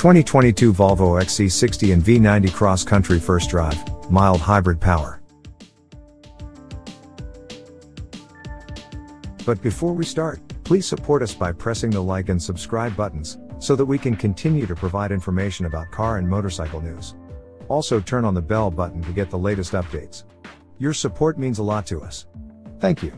2022 Volvo XC60 and V90 Cross Country First Drive, mild hybrid power. But before we start, please support us by pressing the like and subscribe buttons, so that we can continue to provide information about car and motorcycle news. Also turn on the bell button to get the latest updates. Your support means a lot to us. Thank you.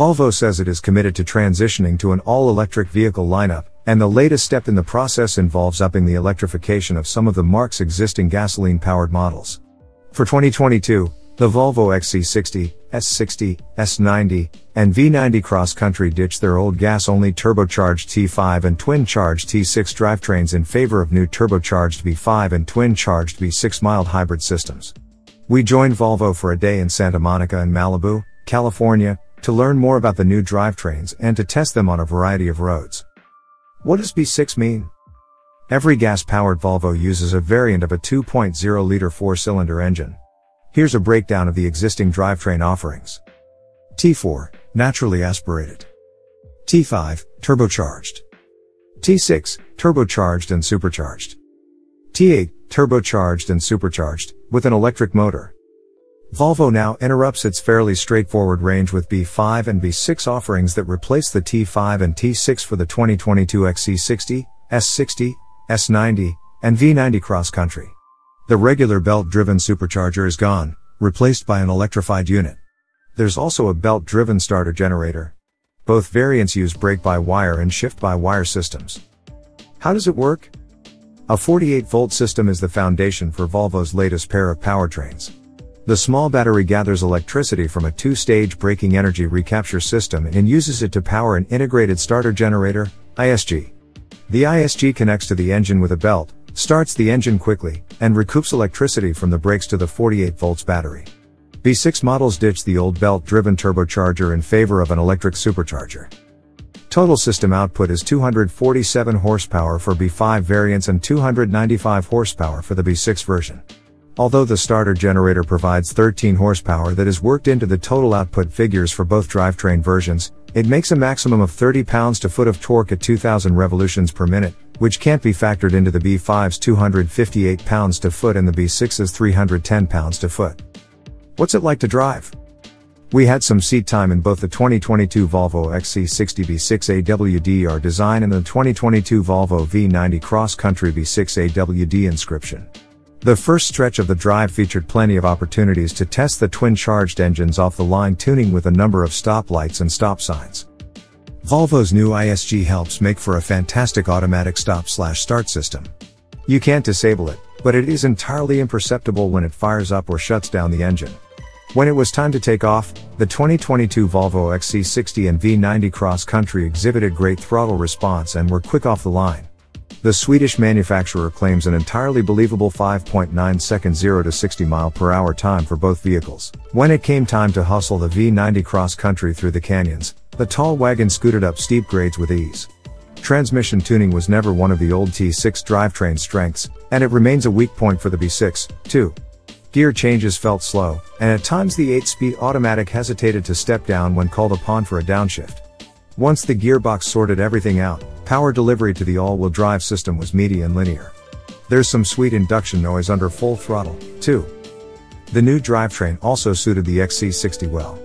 Volvo says it is committed to transitioning to an all-electric vehicle lineup, and the latest step in the process involves upping the electrification of some of the marque's existing gasoline-powered models. For 2022, the Volvo XC60, S60, S90, and V90 Cross Country ditched their old gas-only turbocharged T5 and twin-charged T6 drivetrains in favor of new turbocharged B5 and twin-charged B6 mild hybrid systems. We joined Volvo for a day in Santa Monica and Malibu, California, to learn more about the new drivetrains and to test them on a variety of roads. What does B6 mean? Every gas-powered Volvo uses a variant of a 2.0-liter four-cylinder engine. Here's a breakdown of the existing drivetrain offerings. T4, naturally aspirated. T5, turbocharged. T6, turbocharged and supercharged. T8, turbocharged and supercharged, with an electric motor. Volvo now interrupts its fairly straightforward range with B5 and B6 offerings that replace the T5 and T6 for the 2022 XC60, S60, S90, and V90 cross country. The regular belt-driven supercharger is gone, replaced by an electrified unit. There's also a belt-driven starter generator. Both variants use brake-by-wire and shift-by-wire systems. How does it work? A 48-volt system is the foundation for Volvo's latest pair of powertrains. The small battery gathers electricity from a two-stage braking energy recapture system and uses it to power an integrated starter generator, ISG. The ISG connects to the engine with a belt, starts the engine quickly, and recoups electricity from the brakes to the 48 volts battery. B6 models ditch the old belt-driven turbocharger in favor of an electric supercharger. Total system output is 247 horsepower for B5 variants and 295 horsepower for the B6 version. Although the starter generator provides 13 horsepower that is worked into the total output figures for both drivetrain versions, it makes a maximum of 30 pounds to foot of torque at 2000 revolutions per minute, which can't be factored into the B5's 258 pounds to foot and the B6's 310 pounds to foot. What's it like to drive? We had some seat time in both the 2022 Volvo XC60 B6 AWD design and the 2022 Volvo V90 Cross Country B6 AWD inscription. The first stretch of the drive featured plenty of opportunities to test the twin-charged engines off the line tuning with a number of stoplights and stop signs. Volvo's new ISG helps make for a fantastic automatic stop-slash-start system. You can't disable it, but it is entirely imperceptible when it fires up or shuts down the engine. When it was time to take off, the 2022 Volvo XC60 and V90 Cross Country exhibited great throttle response and were quick off the line. The Swedish manufacturer claims an entirely believable 5.9 second 0 to 60 mile per hour time for both vehicles. When it came time to hustle the V90 cross country through the canyons, the tall wagon scooted up steep grades with ease. Transmission tuning was never one of the old T6 drivetrain's strengths, and it remains a weak point for the B6, too. Gear changes felt slow, and at times the 8-speed automatic hesitated to step down when called upon for a downshift. Once the gearbox sorted everything out, power delivery to the all-wheel drive system was meaty and linear. There's some sweet induction noise under full throttle, too. The new drivetrain also suited the XC60 well.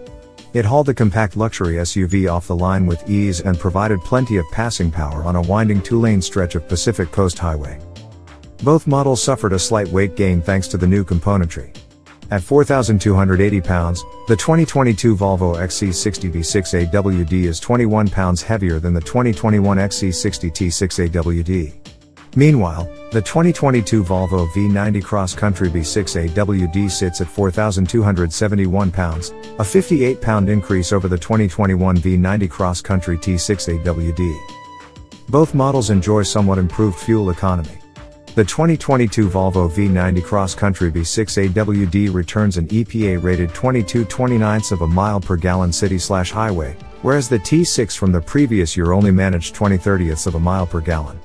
It hauled the compact luxury SUV off the line with ease and provided plenty of passing power on a winding two-lane stretch of Pacific Coast Highway. Both models suffered a slight weight gain thanks to the new componentry. At 4,280 pounds, the 2022 Volvo XC60 B6 AWD is 21 pounds heavier than the 2021 XC60 T6 AWD. Meanwhile, the 2022 Volvo V90 Cross Country B6 AWD sits at 4,271 pounds, a 58 pound increase over the 2021 V90 Cross Country T6 AWD. Both models enjoy somewhat improved fuel economy. The 2022 Volvo V90 Cross Country B6 AWD returns an EPA rated 22 29 of a mile per gallon city slash highway, whereas the T6 from the previous year only managed 20 30ths of a mile per gallon.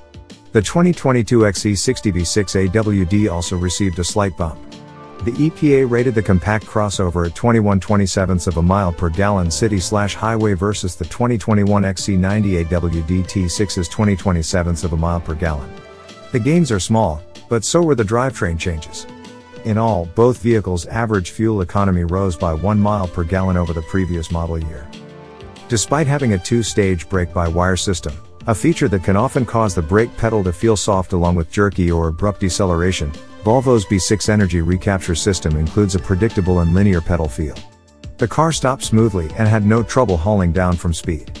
The 2022 XC60 B6 AWD also received a slight bump. The EPA rated the compact crossover at 21 27ths of a mile per gallon city slash highway versus the 2021 XC90 AWD-T6's 20 27ths of a mile per gallon. The gains are small, but so were the drivetrain changes. In all, both vehicles' average fuel economy rose by 1 mile per gallon over the previous model year. Despite having a two-stage brake-by-wire system, a feature that can often cause the brake pedal to feel soft along with jerky or abrupt deceleration, Volvo's B6 Energy Recapture system includes a predictable and linear pedal feel. The car stopped smoothly and had no trouble hauling down from speed.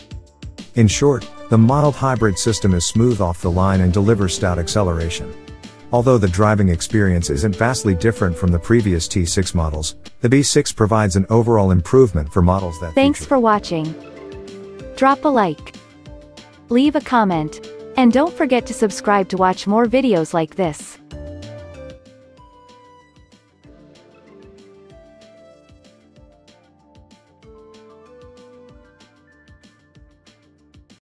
In short, the mild hybrid system is smooth off the line and delivers stout acceleration. Although the driving experience isn't vastly different from the previous T6 models, the B6 provides an overall improvement for models that Thanks feature- for watching. Drop a like. Leave a comment. And don't forget to subscribe to watch more videos like this.